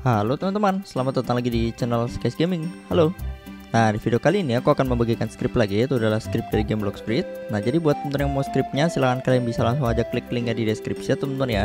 Halo teman-teman, selamat datang lagi di channel Skies Gaming. Halo. Nah, di video kali ini aku akan membagikan skrip lagi, itu adalah skrip dari game Block Spirit. Nah, jadi buat teman-teman yang mau skripnya, silahkan kalian bisa langsung aja klik linknya di deskripsi ya teman-teman ya.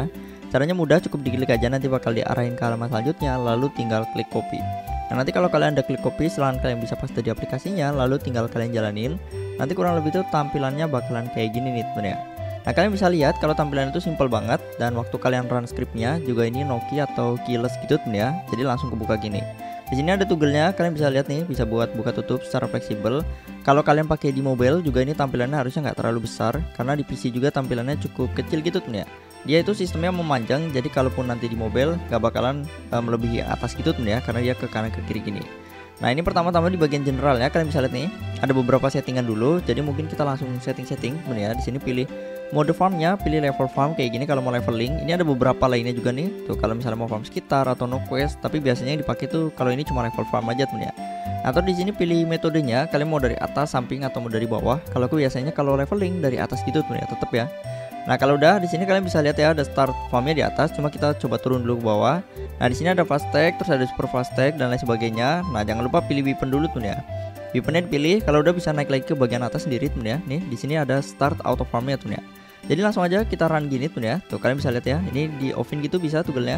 Caranya mudah, cukup diklik aja nanti bakal diarahin ke halaman selanjutnya, lalu tinggal klik copy. Nah, nanti kalau kalian udah klik copy, silahkan kalian bisa paste di aplikasinya, lalu tinggal kalian jalanin. Nanti kurang lebih itu tampilannya bakalan kayak gini nih teman ya. Nah kalian bisa lihat kalau tampilan itu simple banget dan waktu kalian run scriptnya juga ini Nokia atau keyless gitu ya. Jadi langsung kebuka gini. Di sini ada toggle-nya, kalian bisa lihat nih, bisa buat buka tutup secara fleksibel. Kalau kalian pakai di mobile juga ini tampilannya harusnya nggak terlalu besar karena di PC juga tampilannya cukup kecil gitu ya. Dia itu sistemnya memanjang, jadi kalaupun nanti di mobile nggak bakalan uh, melebihi atas gitu ya, karena dia ke kanan ke kiri gini. Nah ini pertama-tama di bagian general ya, kalian bisa lihat nih, ada beberapa settingan dulu. Jadi mungkin kita langsung setting-setting, temen ya. Di sini pilih mode farmnya pilih level farm kayak gini. Kalau mau leveling ini ada beberapa lainnya juga nih. Tuh kalau misalnya mau farm sekitar atau no quest tapi biasanya yang dipakai tuh kalau ini cuma level farm aja tuh ya. Atau di sini pilih metodenya. Kalian mau dari atas samping atau mau dari bawah. Kalau aku biasanya kalau leveling dari atas gitu tuh ya tetap ya Nah kalau udah di sini kalian bisa lihat ya ada start farmnya di atas cuma kita coba turun dulu ke bawah Nah di sini ada fast tag terus ada super fast tag dan lain sebagainya Nah jangan lupa pilih weapon dulu tuh ya Weaponnya dipilih kalau udah bisa naik lagi ke bagian atas sendiri tuh ya Nih di sini ada start auto farmnya tuh ya jadi langsung aja kita run gini tuh ya. Tuh kalian bisa lihat ya. Ini di offin gitu bisa toggle-nya.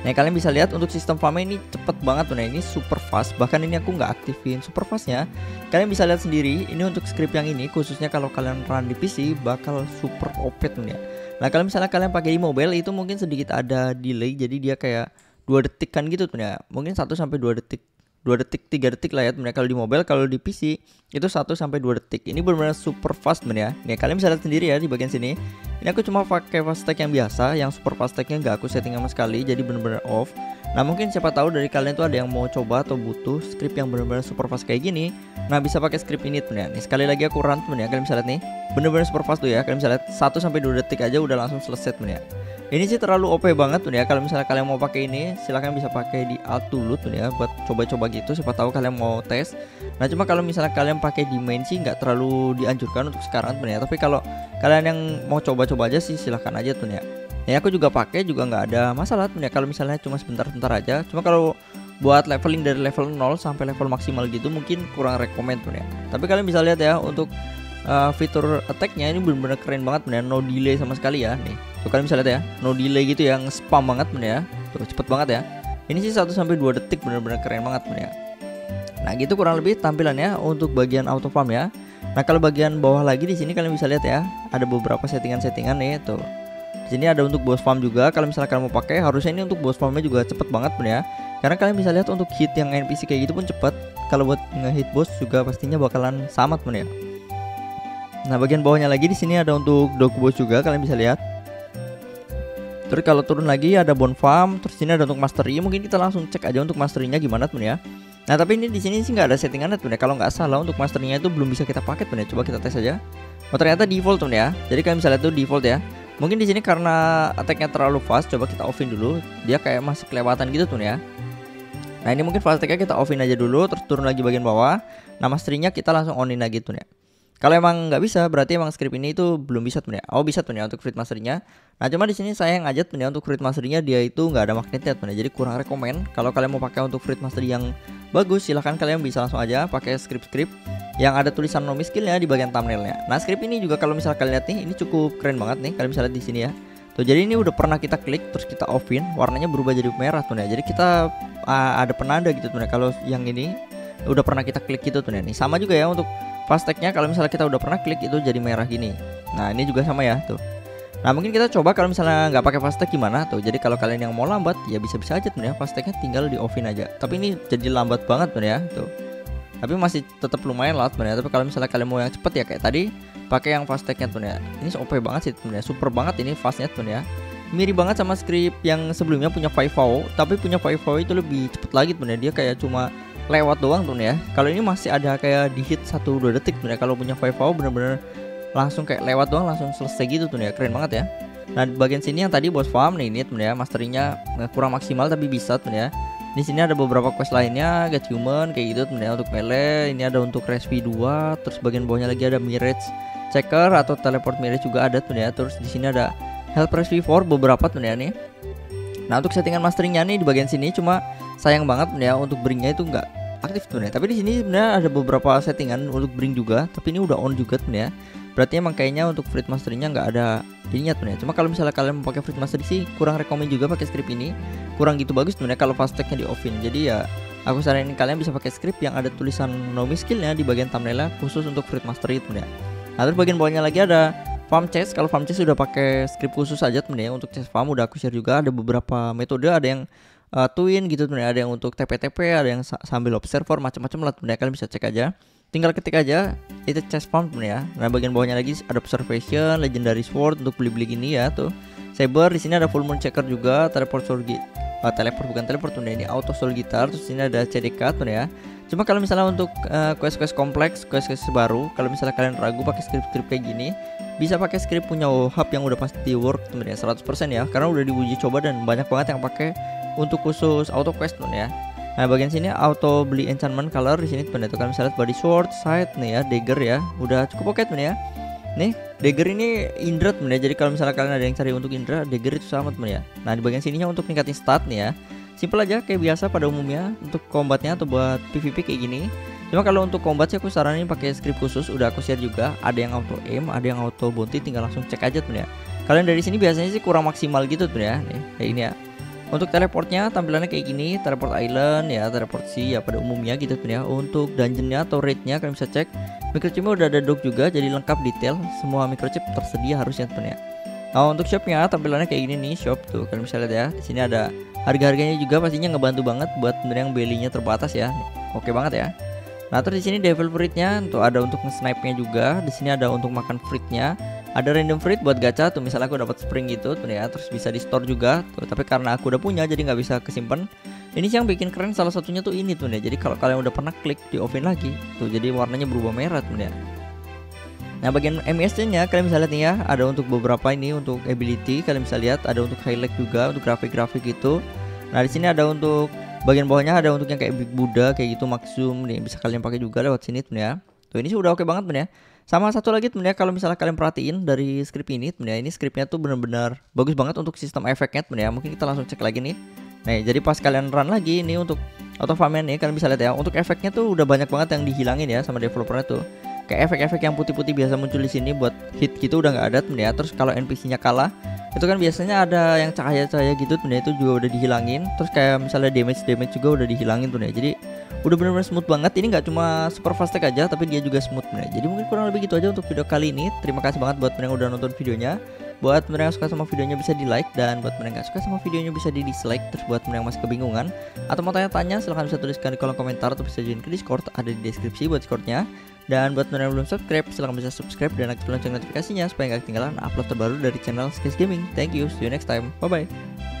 Nah kalian bisa lihat untuk sistem farmnya ini cepet banget tuh nah ini super fast. Bahkan ini aku nggak aktifin. Super fastnya. Kalian bisa lihat sendiri ini untuk script yang ini khususnya kalau kalian run di PC bakal super OP tuh ya nah kalau misalnya kalian pakai di mobile itu mungkin sedikit ada delay jadi dia kayak dua detik kan gitu tuh ya mungkin 1 sampai 2 detik. 2 detik 3 detik lah ya temen kalau di mobile kalau di PC itu 1 sampai 2 detik. Ini benar-benar super fast temen ya nih kalian bisa lihat sendiri ya di bagian sini ini aku cuma pakai fast tag yang biasa yang super fast tagnya nggak aku setting sama sekali jadi benar-benar off. Nah mungkin siapa tahu dari kalian tuh ada yang mau coba atau butuh script yang benar-benar super fast kayak gini. Nah bisa pakai script ini temen ya nih. Sekali lagi aku run temen ya kalian bisa lihat nih. Benar-benar super fast tuh ya. Kalian bisa lihat 1 sampai 2 detik aja udah langsung selesai temen ya. Ini sih terlalu OP banget tuh ya. Kalau misalnya kalian mau pakai ini silahkan bisa pakai di alt dulu tuh ya buat coba-coba gitu. Siapa tahu kalian mau tes. Nah cuma kalau misalnya kalian pakai di main sih nggak terlalu dianjurkan untuk sekarang tuh ya. Tapi kalau kalian yang mau coba-coba aja sih silahkan aja tuh ya ya aku juga pakai juga nggak ada masalah tuh ya kalau misalnya cuma sebentar-sebentar aja cuma kalau buat leveling dari level 0 sampai level maksimal gitu mungkin kurang rekomend tuh ya tapi kalian bisa lihat ya untuk uh, fitur attacknya ini benar-benar keren banget bener no delay sama sekali ya nih. Tuh kalian bisa lihat ya no delay gitu yang spam banget bener ya. Tuh cepet banget ya. Ini sih 1 sampai 2 detik bener-bener keren banget bener ya nah gitu kurang lebih tampilannya untuk bagian auto farm ya nah kalau bagian bawah lagi di sini kalian bisa lihat ya ada beberapa settingan-settingan nih tuh di sini ada untuk boss farm juga kalau misalnya kalian mau pakai harusnya ini untuk boss farmnya juga cepet banget bener ya karena kalian bisa lihat untuk hit yang NPC kayak gitu pun cepet kalau buat ngehit boss juga pastinya bakalan samat bener ya Nah bagian bawahnya lagi di sini ada untuk dog boss juga kalian bisa lihat. Terus kalau turun lagi ada bone farm, terus sini ada untuk mastery. Mungkin kita langsung cek aja untuk masterynya gimana temen ya. Nah tapi ini di sini sih nggak ada settingannya temen ya. Kalau nggak salah untuk masternya itu belum bisa kita pakai temen ya. Coba kita tes aja. Oh ternyata default temen ya. Jadi kalian bisa lihat tuh default ya. Mungkin di sini karena attacknya terlalu fast. Coba kita offin dulu. Dia kayak masih kelewatan gitu tuh ya. Nah ini mungkin fast attacknya kita offin aja dulu. Terus turun lagi bagian bawah. Nah masterynya kita langsung onin lagi tuh ya. Kalau emang nggak bisa, berarti emang script ini itu belum bisa tuh. Oh bisa tuh ya untuk fruit masternya. Nah cuma di sini saya aja tuh ya untuk fruit masternya dia itu nggak ada magnetnya tuh. Jadi kurang rekomend. Kalau kalian mau pakai untuk fruit master yang bagus, silahkan kalian bisa langsung aja pakai script-script yang ada tulisan nomi skillnya di bagian thumbnailnya. Nah script ini juga kalau misalnya kalian lihat nih, ini cukup keren banget nih. Kalian bisa lihat di sini ya. Tuh jadi ini udah pernah kita klik terus kita offin, warnanya berubah jadi merah tuh. Jadi kita uh, ada penanda gitu tuh. Kalau yang ini udah pernah kita klik gitu ya. Nih sama juga ya untuk fast tag-nya kalau misalnya kita udah pernah klik itu jadi merah gini. Nah, ini juga sama ya, tuh. Nah, mungkin kita coba kalau misalnya nggak pakai fast tag gimana tuh. Jadi kalau kalian yang mau lambat ya bisa-bisa aja tuh ya, fast tag-nya tinggal di offin aja. Tapi ini jadi lambat banget tuh ya, tuh. Tapi masih tetap lumayan lah tuh ya. Tapi kalau misalnya kalian mau yang cepet ya kayak tadi, pakai yang fast tag-nya tuh ya. Ini OP banget sih tuh ya, super banget ini fastnya tuh ya mirip banget sama script yang sebelumnya punya 5 tapi punya 5 itu lebih cepet lagi tuh ya. Dia kayak cuma lewat doang tuh ya. Kalau ini masih ada kayak di hit 1 2 detik tuh ya. Kalau punya 5 hour bener-bener langsung kayak lewat doang langsung selesai gitu tuh ya. Keren banget ya. Nah, bagian sini yang tadi bos farm nih ini tuh ya, masteringnya kurang maksimal tapi bisa tuh ya. Di sini ada beberapa quest lainnya, get human kayak gitu tuh ya untuk melee. Ini ada untuk rescue 2, terus bagian bawahnya lagi ada mirage checker atau teleport mirage juga ada tuh ya. Terus di sini ada help rescue 4 beberapa tuh ya nih Nah untuk settingan masteringnya nih di bagian sini cuma sayang banget ya untuk bringnya itu nggak aktif tuh ya. Tapi di sini sebenarnya ada beberapa settingan untuk bring juga, tapi ini udah on juga tuh ya. Berarti emang kayaknya untuk fruit masteringnya nggak ada ininya tuh ya. Cuma kalau misalnya kalian mau pakai fruit master sih kurang rekomend juga pakai script ini. Kurang gitu bagus tuh ya kalau fast tagnya di offin. Jadi ya aku saranin kalian bisa pakai script yang ada tulisan no skillnya di bagian thumbnailnya khusus untuk fruit master itu ya. Nah terus bagian bawahnya lagi ada farm chest kalau farm chest sudah pakai script khusus aja temen ya untuk chest farm udah aku share juga ada beberapa metode ada yang uh, twin gitu temen ya ada yang untuk TP-TP ada yang sambil observer macam-macam lah temen ya kalian bisa cek aja. Tinggal ketik aja itu chest temen ya. Nah bagian bawahnya lagi ada observation legendary sword untuk beli-beli gini ya tuh. Saber di sini ada full moon checker juga teleport sword uh, teleport bukan teleport tuh ini auto soul guitar terus ini ada CDK tuh ya. Cuma kalau misalnya untuk uh, quest-quest kompleks, quest-quest baru, kalau misalnya kalian ragu pakai script-script kayak gini, bisa pakai script punya hub yang udah pasti work sebenarnya 100% ya, karena udah diuji coba dan banyak banget yang pakai untuk khusus auto quest tuh ya. Nah bagian sini auto beli enchantment color di sini. Kalau misalnya body sword, side nih ya, dagger ya, udah cukup oke teman ya. Nih, dagger ini Indra teman ya. Jadi kalau misalnya kalian ada yang cari untuk Indra, dagger itu sama teman ya. Nah di bagian sininya untuk ningkatin stat nih ya simple aja kayak biasa pada umumnya untuk combatnya atau buat PVP kayak gini cuma kalau untuk combat sih aku saranin pakai script khusus udah aku share juga ada yang auto aim ada yang auto bounty tinggal langsung cek aja tuh ya kalian dari sini biasanya sih kurang maksimal gitu tuh ya nih kayak ini ya untuk teleportnya tampilannya kayak gini teleport island ya teleport sea ya pada umumnya gitu tuh ya. Untuk dungeonnya atau raidnya kalian bisa cek. Microchipnya udah ada dock juga jadi lengkap detail. Semua microchip tersedia harusnya tuh ya. Nah untuk shopnya tampilannya kayak gini nih shop tuh. Kalian bisa lihat ya di sini ada harga-harganya juga pastinya ngebantu banget buat yang belinya terbatas ya. Oke banget ya. Nah terus di sini devil fruitnya tuh ada untuk nge-snipe nya juga. Di sini ada untuk makan fruitnya ada random fruit buat gacha tuh misalnya aku dapat spring gitu tuh ya terus bisa di store juga tuh tapi karena aku udah punya jadi nggak bisa kesimpan ini sih yang bikin keren salah satunya tuh ini tuh ya jadi kalau kalian udah pernah klik di oven lagi tuh jadi warnanya berubah merah tuh ya Nah bagian MSC nya kalian bisa lihat nih ya ada untuk beberapa ini untuk ability kalian bisa lihat ada untuk highlight juga untuk grafik-grafik itu. Nah di sini ada untuk bagian bawahnya ada untuk yang kayak Big Buddha kayak gitu maksum nih bisa kalian pakai juga lewat sini temen ya. Tuh ini sih udah oke banget temen ya. Sama satu lagi temen ya kalau misalnya kalian perhatiin dari script ini temen ya ini scriptnya tuh bener-bener bagus banget untuk sistem efeknya temen ya. Mungkin kita langsung cek lagi nih. Nah jadi pas kalian run lagi ini untuk auto farmnya nih kalian bisa lihat ya untuk efeknya tuh udah banyak banget yang dihilangin ya sama developernya tuh kayak efek-efek yang putih-putih biasa muncul di sini buat hit gitu udah nggak ada tuh ya terus kalau NPC-nya kalah itu kan biasanya ada yang cahaya-cahaya gitu tuh itu juga udah dihilangin terus kayak misalnya damage damage juga udah dihilangin tuh ya jadi udah bener-bener smooth banget. Ini nggak cuma super fast tag aja tapi dia juga smooth nih jadi mungkin kurang lebih gitu aja untuk video kali ini. Terima kasih banget buat yang udah nonton videonya. Buat mereka yang suka sama videonya bisa di like dan buat mereka yang suka sama videonya bisa di dislike terus buat mereka yang masih kebingungan atau mau tanya-tanya silahkan bisa tuliskan di kolom komentar atau bisa join ke discord. Ada di deskripsi buat discordnya. Dan buat mereka yang belum subscribe silahkan bisa subscribe dan aktifkan lonceng notifikasinya supaya nggak ketinggalan upload terbaru dari channel Sketch Gaming. Thank you. See you next time. Bye bye